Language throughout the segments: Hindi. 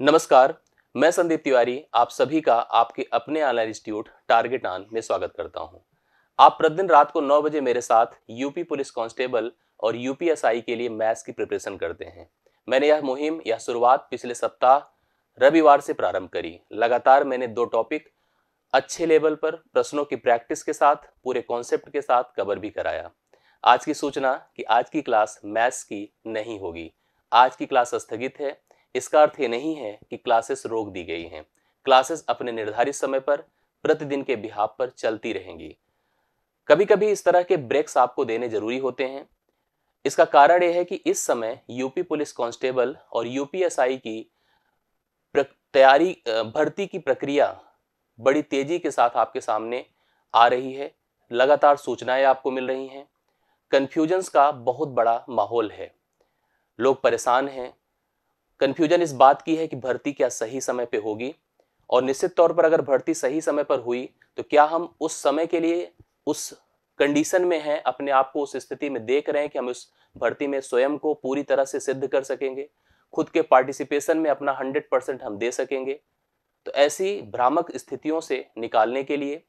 नमस्कार, मैं संदीप तिवारी, आप सभी का आपके अपने ऑनलाइन इंस्टीट्यूट टारगेट ऑन में स्वागत करता हूँ। आप प्रतिदिन रात को 9 बजे मेरे साथ यूपी पुलिस कांस्टेबल और यूपीएसआई के लिए मैथ्स की प्रिपरेशन करते हैं। मैंने यह मुहिम, यह शुरुआत पिछले सप्ताह, रविवार से प्रारंभ करी। लगातार मैंने दो टॉपिक अच्छे लेवल पर, प्रश्नों की प्रैक्टिस के साथ, पूरे कॉन्सेप्ट के साथ कवर भी कराया। आज की सूचना कि आज की क्लास मैथ्स की नहीं होगी। आज की क्लास स्थगित है इसका अर्थ ये नहीं है कि क्लासेस रोक दी गई हैं। क्लासेस अपने निर्धारित समय पर, प्रतिदिन के बिहाब पर चलती रहेंगी। कभी कभी इस तरह के ब्रेक्स आपको देने ज़रूरी होते हैं। इसका कारण यह है कि इस समय यूपी पुलिस कांस्टेबल और यूपीएसआई की तैयारी भर्ती की प्रक्रिया बड़ी तेज़ी के साथ आपके सामने आ रही है। लगातार सूचनाएँ आपको मिल रही हैं। कन्फ्यूजन्स का बहुत बड़ा माहौल है। लोग परेशान हैं। कन्फ्यूज़न इस बात की है कि भर्ती क्या सही समय पे होगी? और निश्चित तौर पर अगर भर्ती सही समय पर हुई तो क्या हम उस समय के लिए, उस कंडीशन में हैं, अपने आप को उस स्थिति में देख रहे हैं कि हम उस भर्ती में स्वयं को पूरी तरह से सिद्ध कर सकेंगे? खुद के पार्टिसिपेशन में अपना हंड्रेड परसेंट हम दे सकेंगे? तो ऐसी भ्रामक स्थितियों से निकालने के लिए,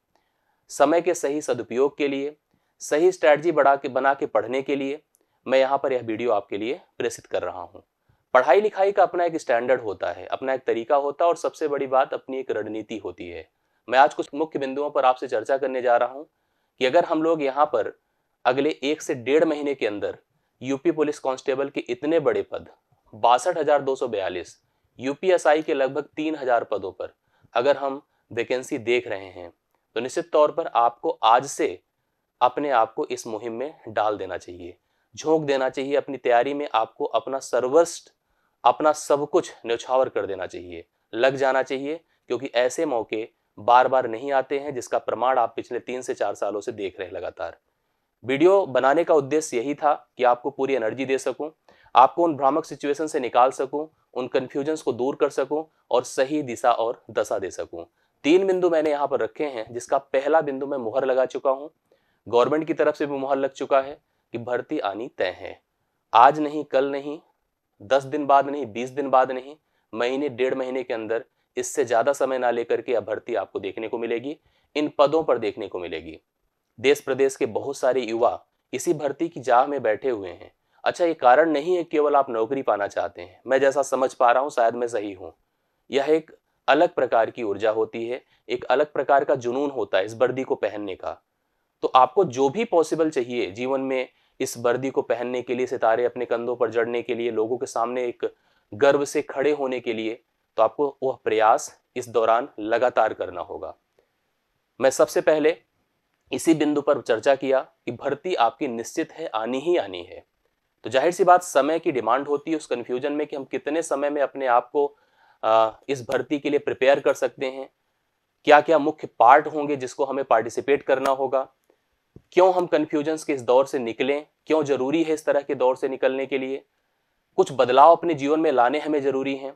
समय के सही सदुपयोग के लिए, सही स्ट्रैटी बढ़ा के, बना के पढ़ने के लिए, मैं यहाँ पर यह वीडियो आपके लिए प्रेषित कर रहा हूँ। पढ़ाई लिखाई का अपना एक स्टैंडर्ड होता है, अपना एक तरीका होता है और सबसे बड़ी बात अपनी एक रणनीति होती है। मैं आज कुछ मुख्य बिंदुओं पर आपसे चर्चा करने जा रहा हूँ कि अगर हम लोग यहाँ पर अगले एक से डेढ़ महीने के अंदर यूपी पुलिस कांस्टेबल के इतने बड़े पद, बासठ हज़ार दो सौ बयालीस यूपीएसआई के लगभग तीन हज़ार पदों पर अगर हम वैकेंसी देख रहे हैं तो निश्चित तौर पर आपको आज से अपने आप को इस मुहिम में डाल देना चाहिए। झोंक देना चाहिए, अपनी तैयारी में आपको अपना सर्वस्व अपना सब कुछ न्यौछावर कर देना चाहिए। लग जाना चाहिए, क्योंकि ऐसे मौके बार बार नहीं आते हैं जिसका प्रमाण आप पिछले तीन से चार सालों से देख रहे लगातार। वीडियो बनाने का उद्देश्य यही था कि आपको पूरी एनर्जी दे सकूँ, आपको उन भ्रामक सिचुएशन से निकाल सकूँ, उन कन्फ्यूजन्स को दूर कर सकूँ और सही दिशा और दशा दे सकूँ। तीन बिंदु मैंने यहाँ पर रखे हैं, जिसका पहला बिंदु मैं मुहर लगा चुका हूँ। गवर्नमेंट की तरफ़ से भी मुहर लग चुका है कि भर्ती आनी तय है। आज नहीं, कल नहीं दस दिन बाद नहीं, बीस दिन बाद नहीं, महीने, डेढ़ महीने के अंदर इससे ज़्यादा समय ना लेकर के भर्ती आपको देखने को मिलेगी, इन पदों पर देखने को मिलेगी। देश प्रदेश के बहुत सारे युवा इसी भर्ती की जाह में बैठे हुए हैं। अच्छा ये कारण नहीं है केवल आप नौकरी पाना चाहते हैं। मैं जैसा समझ पा रहा हूँ, शायद मैं सही हूँ। यह एक अलग प्रकार की ऊर्जा होती है, एक अलग प्रकार का जुनून होता है इस वर्दी को पहनने का। तो आपको जो भी पॉसिबल चाहिए जीवन में इस वर्दी को पहनने के लिए, सितारे अपने कंधों पर जड़ने के लिए, लोगों के सामने एक गर्व से खड़े होने के लिए तो आपको वह प्रयास इस दौरान लगातार करना होगा। मैं सबसे पहले इसी बिंदु पर चर्चा किया कि भर्ती आपकी निश्चित है, आनी ही आनी है। तो ज़ाहिर सी बात, समय की डिमांड होती है, उस कन्फ्यूज़न में कि हम कितने समय में अपने आप को इस भर्ती के लिए प्रिपेयर कर सकते हैं क्या क्या मुख्य पार्ट होंगे जिसको हमें पार्टिसिपेट करना होगा क्यों हम कन्फ्यूजन्स के इस दौर से निकलें? क्यों ज़रूरी है इस तरह के दौर से निकलने के लिए? कुछ बदलाव अपने जीवन में लाने हमें ज़रूरी हैं।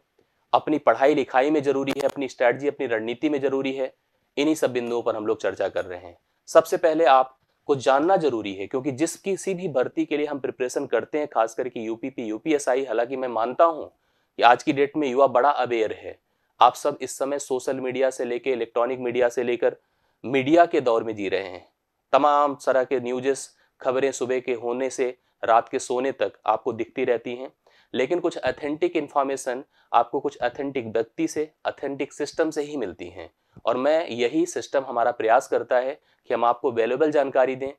अपनी पढ़ाई लिखाई में ज़रूरी है, अपनी स्ट्रैटी अपनी रणनीति में ज़रूरी है। इन्हीं सब बिंदुओं पर हम लोग चर्चा कर रहे हैं। सबसे पहले आप को जानना ज़रूरी है, क्योंकि जिस किसी भी भर्ती के लिए हम प्रिपरेशन करते हैं, खास करके यूपीपी यूपीएसआई हालाँकि मैं मानता हूँ कि आज की डेट में युवा बड़ा अवेयर है। आप सब इस समय सोशल मीडिया से लेकर इलेक्ट्रॉनिक मीडिया से लेकर मीडिया के दौर में जी रहे हैं। तमाम तरह के न्यूजेस खबरें सुबह के होने से रात के सोने तक आपको दिखती रहती हैं। लेकिन कुछ अथेंटिक इन्फॉर्मेशन आपको कुछ अथेंटिक व्यक्ति से अथेंटिक सिस्टम से ही मिलती हैं। और मैं यही सिस्टम हमारा प्रयास करता है कि हम आपको वैल्यूबल जानकारी दें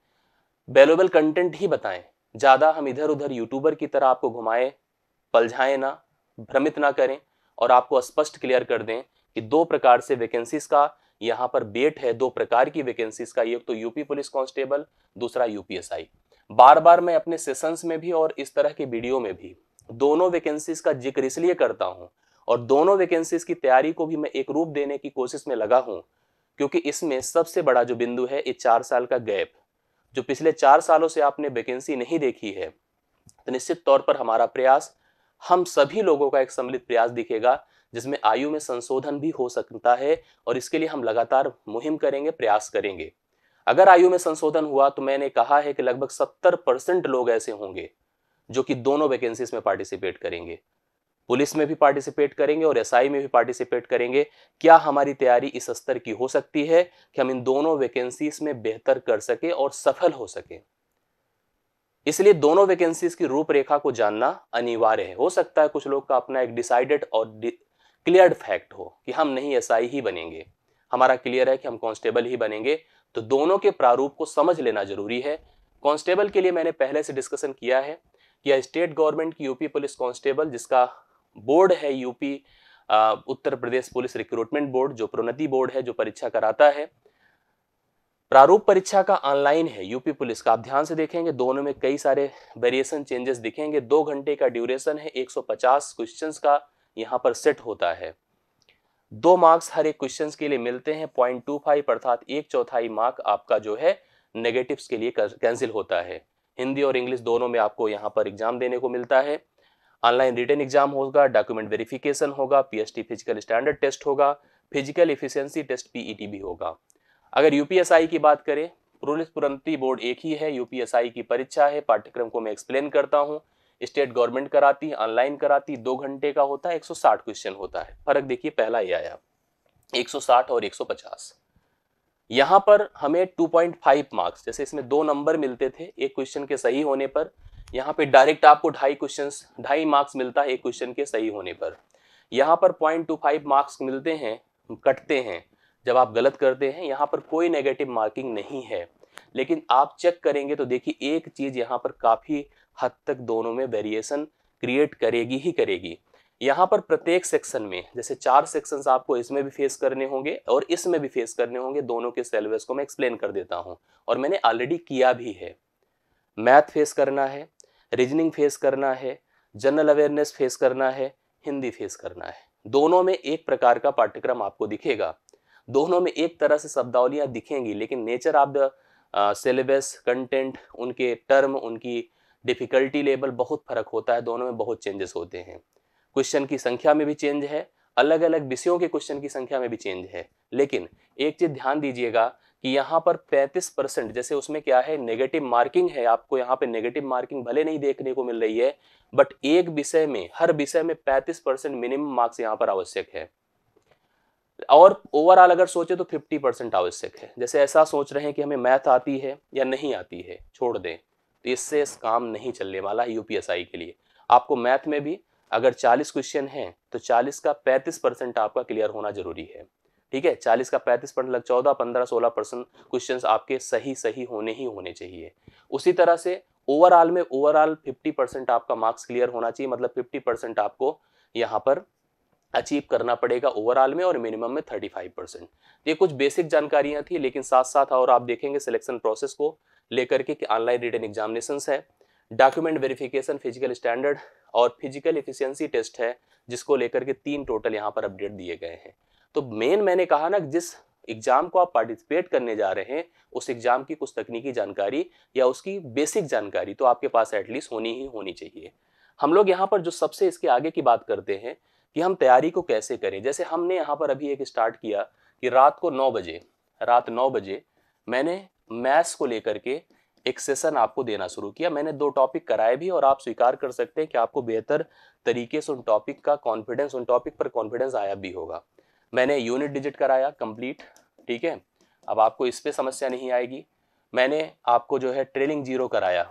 वैल्यूबल कंटेंट ही बताएँ। ज़्यादा हम इधर उधर यूट्यूबर की तरह आपको घुमाएँ, पलझाएँ ना, भ्रमित ना करें और आपको स्पष्ट क्लियर कर दें कि दो प्रकार से वैकेंसीज का यहाँ पर बेट है दो प्रकार की वैकेंसीज का, एक तो यूपी पुलिस कांस्टेबल, दूसरा यूपीएसआई। बार बार मैं अपने सेशंस में भी और इस तरह के वीडियो में भी दोनों वैकेंसीज का ज़िक्र इसलिए करता हूँ और दोनों वैकेंसीज की तैयारी को भी मैं एक रूप देने की कोशिश में लगा हूँ क्योंकि इसमें सबसे बड़ा जो बिंदु है, ये चार साल का गैप, जो पिछले चार सालों से आपने वैकेंसी नहीं देखी है। तो निश्चित तौर पर हमारा प्रयास, हम सभी लोगों का एक सम्मिलित प्रयास दिखेगा जिसमें आयु में संशोधन भी हो सकता है और इसके लिए हम लगातार मुहिम करेंगे, प्रयास करेंगे। अगर आयु में संशोधन हुआ तो मैंने कहा है कि लगभग सत्तर परसेंट लोग ऐसे होंगे, जो कि दोनों वैकेंसीज में पार्टिसिपेट करेंगे। पुलिस में भी पार्टिसिपेट करेंगे और एसआई में भी पार्टिसिपेट करेंगे। क्या हमारी तैयारी इस स्तर की हो सकती है कि हम इन दोनों वैकेंसीज में बेहतर कर सके और सफल हो सके? इसलिए दोनों वैकेंसीज की रूपरेखा को जानना अनिवार्य है। हो सकता है कुछ लोग का अपना एक डिसाइडेड और क्लियर्ड फैक्ट हो कि हम नहीं एसआई ही बनेंगे। हमारा क्लियर है कि हम कांस्टेबल ही बनेंगे। तो दोनों के प्रारूप को समझ लेना ज़रूरी है। कांस्टेबल के लिए मैंने पहले से डिस्कशन किया है कि स्टेट गवर्नमेंट की यूपी पुलिस कांस्टेबल, जिसका बोर्ड है UP Uttar Pradesh police recruitment board, जो प्रोन्नति बोर्ड है, जो परीक्षा कराता है। प्रारूप परीक्षा का ऑनलाइन है, यूपी पुलिस का। आप ध्यान से देखेंगे, दोनों में कई सारे वेरिएशन चेंजेस दिखेंगे। दो घंटे का ड्यूरेशन है 150 क्वेश्चंस का। यहाँ पर सेट होता है। दो मार्क्स हर एक क्वेश्चन के लिए मिलते हैं। पॉइंट टू फाइव अर्थात एक चौथाई मार्क आपका जो है नेगेटिव्स के लिए कैंसिल होता है। हिंदी और इंग्लिश दोनों में आपको यहाँ पर एग्ज़ाम देने को मिलता है। ऑनलाइन रिटर्न एग्ज़ाम होगा डॉक्यूमेंट वेरिफिकेशन होगा पीएसटी फ़िज़िकल स्टैंडर्ड टेस्ट होगा फ़िज़िकल इफिशियंसी टेस्ट पीईटी भी होगा। अगर यूपीएसआई की बात करें पुलिस पुरंती बोर्ड एक ही है। यूपीएसआई की परीक्षा है। पाठ्यक्रम को मैं एक्सप्लेन करता हूँ। स्टेट गवर्नमेंट कराती, ऑनलाइन कराती, दो घंटे का होता है 160 क्वेश्चन होता है। फ़र्क देखिए, पहला ये आया। 160 और 150 यहाँ पर हमें 2.5 मार्क्स जैसे इसमें दो नंबर मिलते थे, एक क्वेश्चन के सही होने पर, यहाँ पे डायरेक्ट आपको ढाई क्वेश्चन ढाई मार्क्स मिलता है एक क्वेश्चन के सही होने पर। यहाँ पर पॉइंट टू फाइव मार्क्स मिलते हैं, कटते हैं। जब आप गलत करते हैं, यहाँ पर कोई नेगेटिव मार्किंग नहीं है। लेकिन आप चेक करेंगे तो देखिए, एक चीज़ यहाँ पर काफ़ी हद तक दोनों में वेरिएशन क्रिएट करेगी ही करेगी। यहाँ पर प्रत्येक सेक्शन में, जैसे चार सेक्शन आपको इसमें भी फेस करने होंगे और इसमें भी फेस करने होंगे, दोनों के सिलेबस को मैं एक्सप्लेन कर देता हूँ। और मैंने ऑलरेडी किया भी है। मैथ फेस करना है रीजनिंग फेस करना है जनरल अवेयरनेस फेस करना है, हिंदी फेस करना है। दोनों में एक प्रकार का पाठ्यक्रम आपको दिखेगा। दोनों में एक तरह से शब्दावलियाँ दिखेंगी, लेकिन nature of the syllabus content उनके टर्म उनकी डिफिकल्टी लेवल बहुत फ़र्क होता है, दोनों में बहुत चेंजेस होते हैं। क्वेश्चन की संख्या में भी चेंज है अलग अलग विषयों के क्वेश्चन की संख्या में भी चेंज है। लेकिन एक चीज़ ध्यान दीजिएगा कि यहाँ पर 35 परसेंट, जैसे उसमें क्या है नेगेटिव मार्किंग है, आपको यहाँ पे नेगेटिव मार्किंग भले नहीं देखने को मिल रही है बट एक विषय में, हर विषय में 35 परसेंट मिनिमम मार्क्स यहाँ पर आवश्यक है। और ओवरऑल अगर सोचे तो 50 परसेंट आवश्यक है। जैसे ऐसा सोच रहे हैं कि हमें मैथ आती है या नहीं आती है, छोड़ दें। तो इससे इस काम नहीं चलने वाला है यूपीएसआई के लिए। आपको मैथ में भी अगर 40 क्वेश्चन हैं तो 40 का 35 परसेंट आपका क्लियर होना ज़रूरी है। ठीक है? 40 का 35 परसेंट चौदह, पंद्रह, सोलह परसेंट क्वेश्चन आपके सही सही होने ही होने चाहिए। उसी तरह से ओवरऑल में ओवरऑल 50 परसेंट आपका मार्क्स क्लियर होना चाहिए मतलब 50 परसेंट आपको यहाँ पर अचीव करना पड़ेगा ओवरऑल में और मिनिमम में 35 परसेंट ये कुछ बेसिक जानकारियाँ थी, लेकिन साथ साथ और आप देखेंगे सिलेक्शन प्रोसेस को लेकर के कि ऑनलाइन रिटर्न एग्जामिनेशन है डॉक्यूमेंट वेरिफिकेशन फ़िज़िकल स्टैंडर्ड और फ़िज़िकल इफिशियंसी टेस्ट है, जिसको लेकर के तीन टोटल यहाँ पर अपडेट दिए गए हैं। तो मेन मैंने कहा ना जिस एग्ज़ाम को आप पार्टिसिपेट करने जा रहे हैं, उस एग्ज़ाम की कुछ तकनीकी जानकारी या उसकी बेसिक जानकारी तो आपके पास एटलीस्ट होनी ही होनी चाहिए। हम लोग यहाँ पर जो सबसे इसके आगे की बात करते हैं कि हम तैयारी को कैसे करें? जैसे हमने यहाँ पर अभी एक स्टार्ट किया कि रात को नौ बजे, रात नौ बजे मैंने मैथ्स को लेकर के एक सेशन आपको देना शुरू किया। मैंने दो टॉपिक कराए भी और आप स्वीकार कर सकते हैं कि आपको बेहतर तरीके से उन टॉपिक का कॉन्फिडेंस उन टॉपिक पर कॉन्फिडेंस आया भी होगा। मैंने यूनिट डिजिट कराया कंप्लीट ठीक है? अब आपको इस पर समस्या नहीं आएगी। मैंने आपको जो है ट्रेलिंग ज़ीरो कराया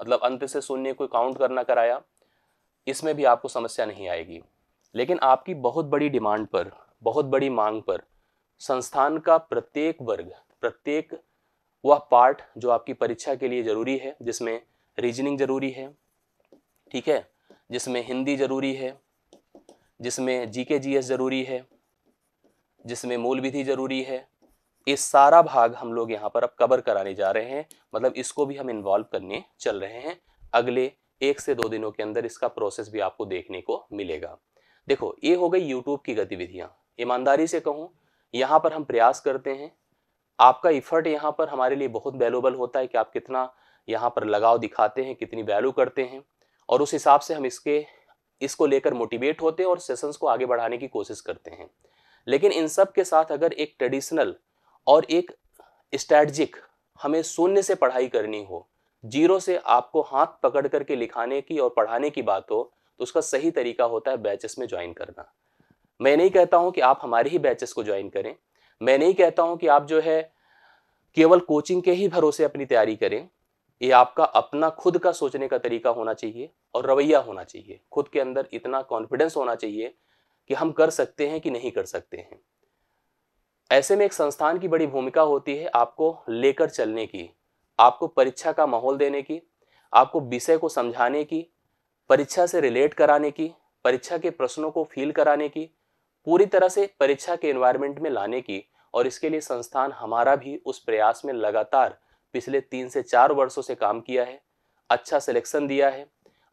मतलब अंत से शून्य को काउंट करना कराया। इसमें भी आपको समस्या नहीं आएगी। लेकिन आपकी बहुत बड़ी डिमांड पर, बहुत बड़ी मांग पर संस्थान का प्रत्येक वर्ग, प्रत्येक वह पार्ट जो आपकी परीक्षा के लिए ज़रूरी है, जिसमें रीजनिंग ज़रूरी है, ठीक है, जिसमें हिंदी ज़रूरी है, जिसमें जीके जीएस ज़रूरी है, जिसमें मूल विधि ज़रूरी है, ये सारा भाग हम लोग यहाँ पर अब कवर कराने जा रहे हैं। मतलब इसको भी हम इन्वॉल्व करने चल रहे हैं। अगले एक से दो दिनों के अंदर इसका प्रोसेस भी आपको देखने को मिलेगा। देखो, ये हो गई यूट्यूब की गतिविधियाँ। ईमानदारी से कहूँ, यहाँ पर हम प्रयास करते हैं। आपका इफर्ट यहाँ पर हमारे लिए बहुत वैल्यूबल होता है कि आप कितना यहाँ पर लगाव दिखाते हैं, कितनी वैल्यू करते हैं। और उस हिसाब से हम इसके, इसको लेकर मोटिवेट होते हैं और सेशंस को आगे बढ़ाने की कोशिश करते हैं। लेकिन इन सब के साथ अगर एक ट्रेडिशनल और एक स्ट्रैटेजिक हमें शून्य से पढ़ाई करनी हो, ज़ीरो से आपको हाथ पकड़ करके लिखाने की और पढ़ाने की बात हो तो उसका सही तरीका होता है बैचेस में ज्वाइन करना। मैं नहीं कहता हूँ कि आप हमारे ही बैचेस को ज्वाइन करें। मैं नहीं कहता हूँ कि आप जो है केवल कोचिंग के ही भरोसे अपनी तैयारी करें। ये आपका अपना खुद का सोचने का तरीका होना चाहिए और रवैया होना चाहिए। खुद के अंदर इतना कॉन्फिडेंस होना चाहिए कि हम कर सकते हैं कि नहीं कर सकते हैं। ऐसे में एक संस्थान की बड़ी भूमिका होती है आपको लेकर चलने की, आपको परीक्षा का माहौल देने की, आपको विषय को समझाने की परीक्षा से रिलेट कराने की, परीक्षा के प्रश्नों को फील कराने की, पूरी तरह से परीक्षा के एनवायरनमेंट में लाने की और इसके लिए संस्थान हमारा भी उस प्रयास में लगातार पिछले तीन से चार वर्षों से काम किया है अच्छा सिलेक्शन दिया है,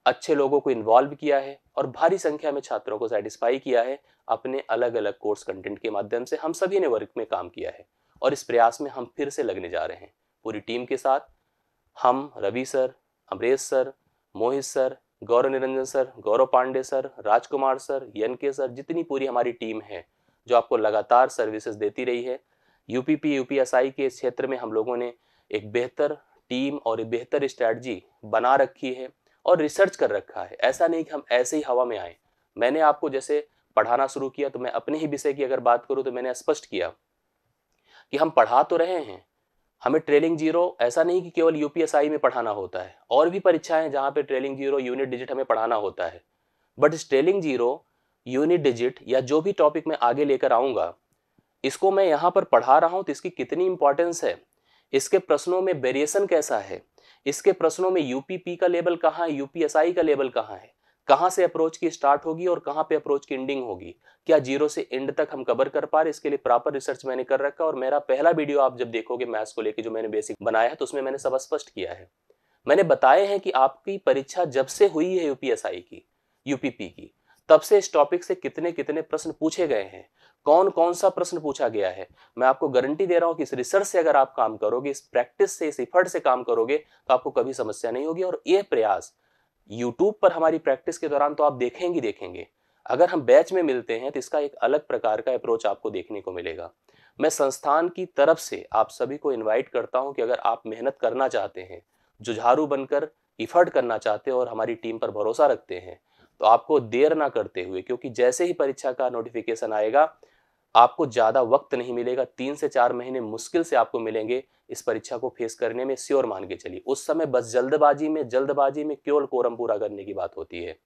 अच्छे लोगों को इन्वॉल्व किया है और भारी संख्या में छात्रों को सेटिस्फाई किया है अपने अलग अलग कोर्स कंटेंट के माध्यम से हम सभी ने वर्क में काम किया है और इस प्रयास में हम फिर से लगने जा रहे हैं। पूरी टीम के साथ हम Ravi sir, Amresh sir, Mohit sir Gaurav Niranjan sir, Gaurav Pandey sir, Rajkumar sir N K sir, जितनी पूरी हमारी टीम है, जो आपको लगातार सर्विसेज़ देती रही है। यूपीपी यूपीएसआई के क्षेत्र में हम लोगों ने एक बेहतर टीम और एक बेहतर स्ट्रैटी बना रखी है और रिसर्च कर रखा है। ऐसा नहीं कि हम ऐसे ही हवा में आए। मैंने आपको जैसे पढ़ाना शुरू किया तो मैं अपने ही विषय की अगर बात करूँ तो मैंने स्पष्ट किया कि हम पढ़ा तो रहे हैं हमें ट्रेलिंग ज़ीरो ऐसा नहीं कि केवल यूपीएसआई में पढ़ाना होता है। और भी परीक्षाएँ हैं जहाँ पे ट्रेलिंग ज़ीरो यूनिट डिजिट हमें पढ़ाना होता है। बट इस ट्रेलिंग ज़ीरो यूनिट डिजिट या जो भी टॉपिक मैं आगे लेकर आऊँगा, इसको मैं यहाँ पर पढ़ा रहा हूँ तो इसकी कितनी इंपॉर्टेंस है? इसके प्रश्नों में वेरिएशन कैसा है? इसके प्रश्नों में यूपीपी का लेवल कहाँ है? यूपीएसआई का लेवल कहाँ है? कहाँ से अप्रोच की स्टार्ट होगी और कहाँ पे अप्रोच की एंडिंग होगी? क्या ज़ीरो से एंड तक हम कवर कर पा रहे इसके लिए प्रॉपर रिसर्च मैंने कर रखा और मेरा पहला वीडियो आप जब देखोगे मैथ्स को लेकर जो मैंने बेसिक बनाया है तो उसमें मैंने सब स्पष्ट किया है। मैंने बताए हैं कि आपकी परीक्षा जब से हुई है यूपीएसआई की यूपीपी की, तब से इस टॉपिक से कितने कितने प्रश्न पूछे गए हैं? कौन कौन सा प्रश्न पूछा गया है? मैं आपको गारंटी दे रहा हूँ कि इस रिसर्च से अगर आप काम करोगे, इस प्रैक्टिस से, इस इफर्ट से काम करोगे तो आपको कभी समस्या नहीं होगी और ये प्रयास यूट्यूब पर हमारी प्रैक्टिस के दौरान तो आप देखेंगे देखेंगे। अगर हम बैच में मिलते हैं तो इसका एक अलग प्रकार का अप्रोच आपको देखने को मिलेगा। मैं संस्थान की तरफ़ से आप सभी को इनवाइट करता हूँ कि अगर आप मेहनत करना चाहते हैं, जुझारू बनकर इफर्ट करना चाहते हैं और हमारी टीम पर भरोसा रखते हैं तो आपको देर ना करते हुए, क्योंकि जैसे ही परीक्षा का नोटिफिकेशन आएगा आपको ज़्यादा वक्त नहीं मिलेगा, तीन से चार महीने मुश्किल से आपको मिलेंगे इस परीक्षा को फेस करने में, श्योर मान के चलिए। उस समय बस जल्दबाजी में जल्दबाजी में केवल कोरम पूरा करने की बात होती है।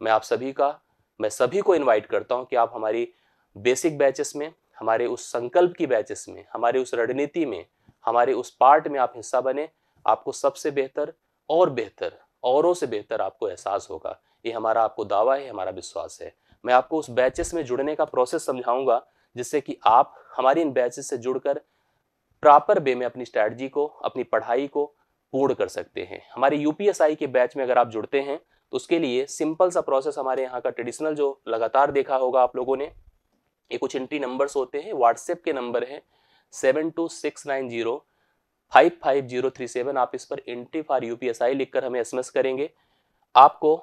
मैं आप सभी का, मैं सभी को इनवाइट करता हूँ कि आप हमारी बेसिक बैचेस में, हमारे उस संकल्प की बैचेस में, हमारे उस रणनीति में, हमारे उस पार्ट में आप हिस्सा बने, आपको सबसे बेहतर और बेहतर, औरों से बेहतर आपको एहसास होगा। ये हमारा आपको दावा है, हमारा विश्वास है। मैं आपको उस बैचेस में जुड़ने का प्रोसेस समझाऊँगा जिससे कि आप हमारी इन बैचेस से जुड़कर प्रॉपर वे में अपनी स्ट्रैटी को, अपनी पढ़ाई को पूर्ण कर सकते हैं। हमारे यूपीएसआई के बैच में अगर आप जुड़ते हैं तो उसके लिए सिंपल सा प्रोसेस हमारे यहाँ का ट्रेडिशनल जो लगातार देखा होगा आप लोगों ने, ये कुछ एंट्री नंबर्स होते हैं व्हाट्सएप के नंबर हैं seven two six nine zero five five zero three seven आप इस पर एंट्री फॉर यूपीएसआई लिखकर हमें एसएमएस करेंगे, आपको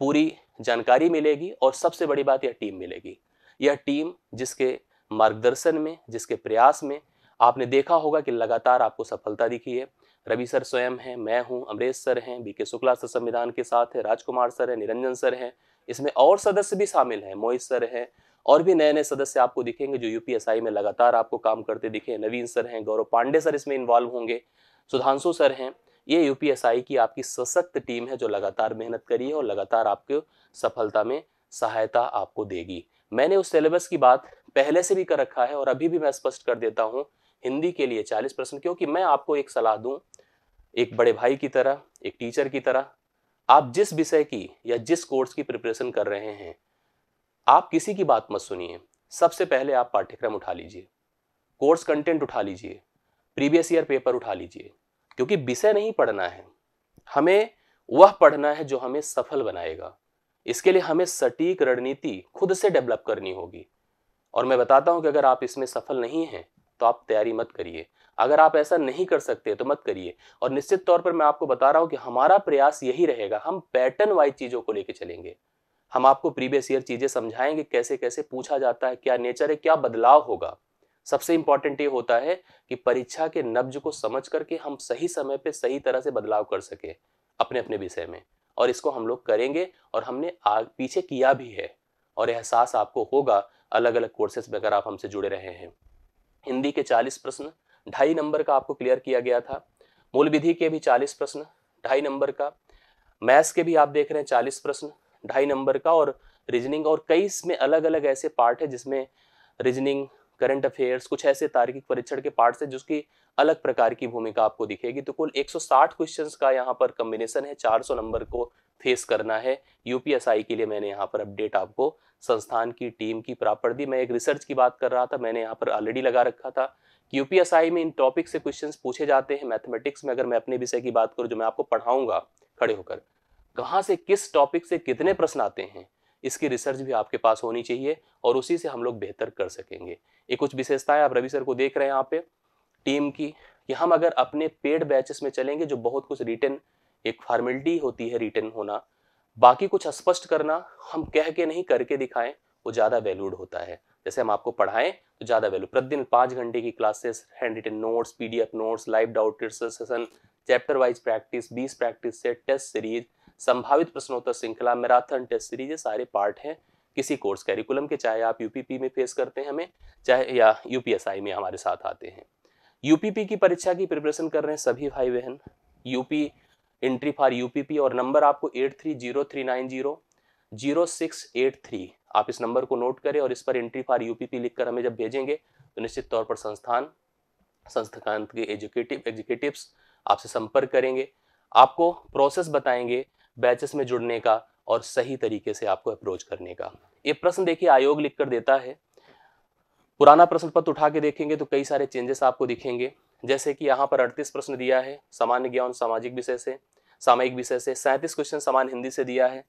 पूरी जानकारी मिलेगी और सबसे बड़ी बात, यह टीम मिलेगी। यह टीम जिसके मार्गदर्शन में, जिसके प्रयास में आपने देखा होगा कि लगातार आपको सफलता दिखी है। रवि सर स्वयं हैं, मैं हूँ, अमरेश सर हैं बीके शुक्ला सर संविधान के साथ है, राजकुमार सर है, निरंजन सर हैं, इसमें और सदस्य भी शामिल हैं, मोहित सर हैं, और भी नए नए सदस्य आपको दिखेंगे जो यूपीएसआई में लगातार आपको काम करते दिखे नवीन सर हैं, गौरव पांडे सर इसमें इन्वॉल्व होंगे, सुधांशु सर हैं। ये यूपीएसआई की आपकी सशक्त टीम है जो लगातार मेहनत करी है और लगातार आपको सफलता में सहायता आपको देगी। मैंने उस सिलेबस की बात पहले से भी कर रखा है और अभी भी मैं स्पष्ट कर देता हूँ हिंदी के लिए चालीस परसेंट, क्योंकि मैं आपको एक सलाह दूँ, एक बड़े भाई की तरह, एक टीचर की तरह, आप जिस विषय की या जिस कोर्स की प्रिपरेशन कर रहे हैं, आप किसी की बात मत सुनिए। सबसे पहले आप पाठ्यक्रम उठा लीजिए, कोर्स कंटेंट उठा लीजिए, प्रीवियस ईयर पेपर उठा लीजिए, क्योंकि विषय नहीं पढ़ना है। हमें वह पढ़ना है जो हमें सफल बनाएगा। इसके लिए हमें सटीक रणनीति खुद से डेवलप करनी होगी। और मैं बताता हूँ कि अगर आप इसमें सफल नहीं हैं तो आप तैयारी मत करिए। अगर आप ऐसा नहीं कर सकते तो मत करिए। और निश्चित तौर पर मैं आपको बता रहा हूँ कि हमारा प्रयास यही रहेगा, हम पैटर्न वाइज चीज़ों को लेकर चलेंगे। हम आपको प्रीवियस ईयर चीज़ें समझाएँगे, कैसे कैसे पूछा जाता है, क्या नेचर है, क्या बदलाव होगा। सबसे इंपॉर्टेंट ये होता है कि परीक्षा के नब्ज को समझ करके हम सही समय पे सही तरह से बदलाव कर सके अपने अपने विषय में। और इसको हम लोग करेंगे और हमने आग, पीछे किया भी है। और एहसास आपको होगा अलग अलग कोर्सेज में अगर आप हमसे जुड़े रहे हैं। हिंदी के 40 प्रश्न, ढाई नंबर का आपको क्लियर किया गया था। मूल विधि के भी 40 प्रश्न, ढाई नंबर का। मैथ्स के भी आप देख रहे हैं 40 प्रश्न, ढाई नंबर का और रीजनिंग और कई इसमें अलग अलग ऐसे पार्ट है जिसमें रीजनिंग करंट अफेयर्स कुछ ऐसे तार्किक परीक्षण के पार्ट्स है जिसकी अलग प्रकार की भूमिका आपको दिखेगी। तो कुल 160 क्वेश्चंस का यहाँ पर कॉम्बिनेशन है 400 नंबर को फेस करना है। यूपीएसआई के लिए मैंने यहाँ पर अपडेट आपको संस्थान की टीम की प्राप्त दी। मैं एक रिसर्च की बात कर रहा था, मैंने यहाँ पर ऑलरेडी लगा रखा था यूपीएसआई में इन टॉपिक से क्वेश्चन पूछे जाते हैं। मैथमेटिक्स में अगर मैं अपने विषय की बात करूँ, जो मैं आपको पढ़ाऊँगा खड़े होकर, कहाँ से किस टॉपिक से कितने प्रश्न आते हैं? इसकी रिसर्च भी आपके पास होनी चाहिए और उसी से हम लोग बेहतर कर सकेंगे। ये कुछ विशेषताएँ आप रवि सर को देख रहे हैं यहाँ पे। टीम की, कि हम अगर अपने पेड बैचेस में चलेंगे, जो बहुत कुछ रिटर्न एक फॉर्मेलिटी होती है रिटर्न होना, बाकी कुछ स्पष्ट करना हम कह के नहीं, करके दिखाएँ, वो ज़्यादा वैल्यूड होता है। जैसे हम आपको पढ़ाएँ तो ज़्यादा वैल्यू प्रतिदिन पाँच घंटे की classes hand written notes PDF notes live doubt session chapter wise practice बीस प्रैक्टिस सेट टेस्ट सीरीज़ संभावित प्रश्नोत्तर श्रृंखला मैराथन टेस्ट सीरीज़ ये सारे पार्ट हैं। किसी कोर्स कैरिकुलम के, चाहे आप यूपीपी में फेस करते हैं हमें, चाहे या यूपीएसआई में हमारे साथ आते हैं। यूपीपी की परीक्षा की प्रिपरेशन कर रहे हैं सभी भाई बहन यूपी, एंट्री फॉर यूपीपी और नंबर आपको eight three zero three nine zero zero six eight three. आप इस नंबर को नोट करें और इस पर एंट्री फॉर यूपीपी लिखकर हमें जब भेजेंगे तो निश्चित तौर पर संस्थान संस्थान के एजुकेटिव एग्जीक्यूटिव्स आपसे संपर्क करेंगे। आपको प्रोसेस बताएँगे बैचेस में जुड़ने का और सही तरीके से आपको अप्रोच करने का। ये प्रश्न देखिए आयोग लिख कर देता है। पुराना प्रश्न पत्र उठा के देखेंगे तो कई सारे चेंजेस आपको दिखेंगे। जैसे कि यहाँ पर अड़तीस प्रश्न दिया है, सामान्य ज्ञान, सामाजिक विषय से, सामयिक विषय से, सैंतीस क्वेश्चन समान हिंदी से दिया है।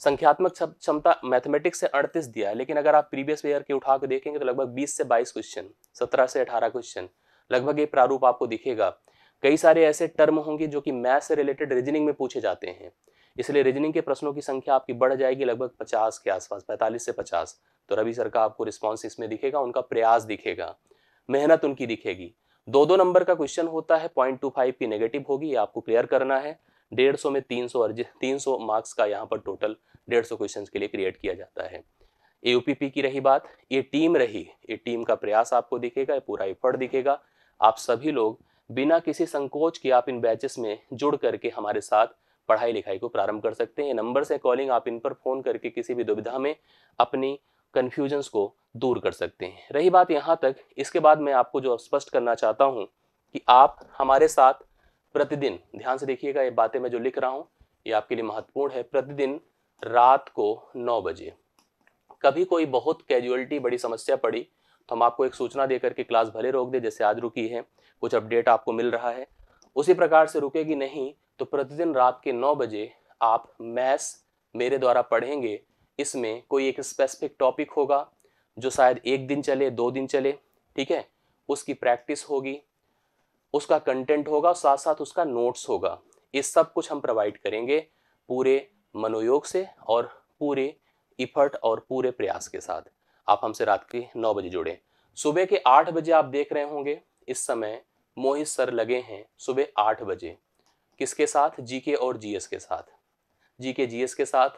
संख्यात्मक क्षमता मैथमेटिक्स से अड़तीस दिया है, लेकिन अगर आप प्रीवियस ईयर के उठा के देखेंगे तो लगभग बीस से बाईस क्वेश्चन सत्रह से अठारह क्वेश्चन लगभग ये प्रारूप आपको दिखेगा। कई सारे ऐसे टर्म होंगे जो कि मैथ से रिलेटेड रीजनिंग में पूछे जाते हैं। इसलिए रीजनिंग के प्रश्नों की संख्या आपकी बढ़ जाएगी लगभग पचास के आसपास, पैंतालीस से पचास। तो रवि सर का आपको रिस्पॉन्स इसमें दिखेगा, उनका प्रयास दिखेगा, मेहनत उनकी दिखेगी। दो दो नंबर का क्वेश्चन होता है पॉइंट टू फाइव की नेगेटिव होगी, ये आपको क्लियर करना है। डेढ़ सौ में तीन सौ अर्ज़ तीन सौ मार्क्स का यहाँ पर टोटल डेढ़ सौ क्वेश्चन के लिए क्रिएट किया जाता है। ए की रही बात, ये टीम रही, ये टीम का प्रयास आपको दिखेगा, ये पूरा एफर्ट दिखेगा। आप सभी लोग बिना किसी संकोच के आप इन बैचेस में जुड़ करके हमारे साथ पढ़ाई लिखाई को प्रारंभ कर सकते हैं। नंबर से कॉलिंग आप इन पर फ़ोन करके किसी भी दुविधा में अपनी कन्फ्यूजन्स को दूर कर सकते हैं। रही बात यहाँ तक, इसके बाद मैं आपको जो स्पष्ट करना चाहता हूँ कि आप हमारे साथ प्रतिदिन, ध्यान से देखिएगा ये बातें मैं जो लिख रहा हूँ, ये आपके लिए महत्वपूर्ण है, प्रतिदिन रात को नौ बजे। कभी कोई बहुत कैजुअलिटी, बड़ी समस्या पड़ी तो हम आपको एक सूचना देकर के क्लास भले रोक दे, जैसे आज रुकी है, कुछ अपडेट आपको मिल रहा है, उसी प्रकार से रुकेगी नहीं तो प्रतिदिन रात के नौ बजे आप मैथ्स मेरे द्वारा पढ़ेंगे, इसमें कोई एक स्पेसिफिक टॉपिक होगा, जो शायद एक दिन चले, दो दिन चले, ठीक है? उसकी प्रैक्टिस होगी, उसका कंटेंट होगा साथ साथ उसका नोट्स होगा। ये सब कुछ हम प्रोवाइड करेंगे पूरे मनोयोग से और पूरे इफर्ट और पूरे प्रयास के साथ। आप हमसे रात के नौ बजे जुड़े। सुबह के आठ बजे आप देख रहे होंगे, इस समय मोहित सर लगे हैं, सुबह आठ बजे। किसके साथ? जीके और जीएस के साथ। जीके, जीएस के साथ,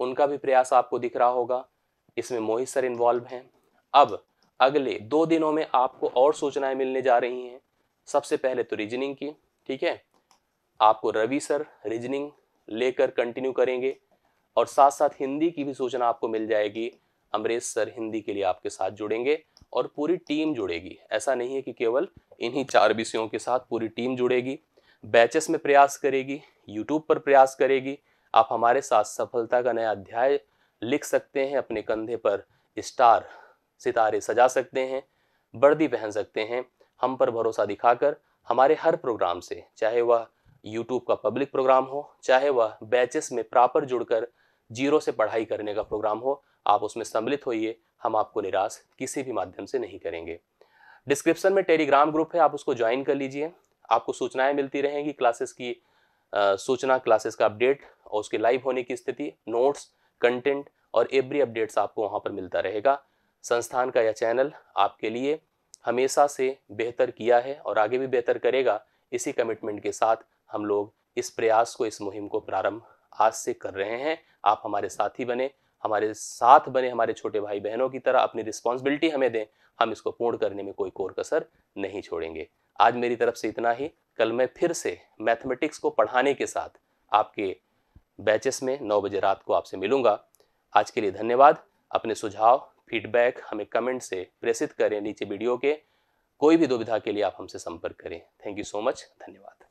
उनका भी प्रयास आपको दिख रहा होगा। इसमें मोहित सर इन्वॉल्व हैं। अब, अगले दो दिनों में आपको और सूचनाएँ मिलने जा रही हैं। सबसे पहले तो रीजनिंग की, ठीक है? आपको रवि सर रीजनिंग लेकर कंटिन्यू करेंगे और साथ साथ हिंदी की भी सूचना आपको मिल जाएगी। अमरेश सर हिंदी के लिए आपके साथ जुड़ेंगे और पूरी टीम जुड़ेगी। ऐसा नहीं है कि केवल इन्हीं चार विषयों के साथ पूरी टीम जुड़ेगी। बैचेस में प्रयास करेगी यूट्यूब पर प्रयास करेगी। आप हमारे साथ सफलता का नया अध्याय लिख सकते हैं, अपने कंधे पर स्टार सितारे सजा सकते हैं, वर्दी पहन सकते हैं। हम पर भरोसा दिखाकर हमारे हर प्रोग्राम से, चाहे वह यूट्यूब का पब्लिक प्रोग्राम हो, चाहे वह बैचेस में प्रॉपर जुड़कर ज़ीरो से पढ़ाई करने का प्रोग्राम हो, आप उसमें सम्मिलित होइए। हम आपको निराश किसी भी माध्यम से नहीं करेंगे। डिस्क्रिप्शन में टेलीग्राम ग्रुप है, आप उसको ज्वाइन कर लीजिए। आपको सूचनाएँ मिलती रहेंगी क्लासेस की सूचना क्लासेस का अपडेट और उसके लाइव होने की स्थिति, नोट्स, कंटेंट और एवरी अपडेट्स आपको वहाँ पर मिलता रहेगा। संस्थान का यह चैनल आपके लिए हमेशा से बेहतर किया है और आगे भी बेहतर करेगा। इसी कमिटमेंट के साथ हम लोग इस प्रयास को, इस मुहिम को प्रारंभ आज से कर रहे हैं। आप हमारे साथी बने हमारे साथ बने हमारे छोटे भाई बहनों की तरह अपनी रिस्पॉन्सिबिलिटी हमें दें, हम इसको पूर्ण करने में कोई कोर कसर नहीं छोड़ेंगे। आज मेरी तरफ़ से इतना ही। कल मैं फिर से मैथमेटिक्स को पढ़ाने के साथ आपके बैचेस में नौ बजे रात को आपसे मिलूँगा। आज के लिए धन्यवाद। अपने सुझाव फीडबैक हमें कमेंट से प्रेषित करें नीचे वीडियो के। कोई भी दुविधा के लिए आप हमसे संपर्क करें। थैंक यू सो मच धन्यवाद।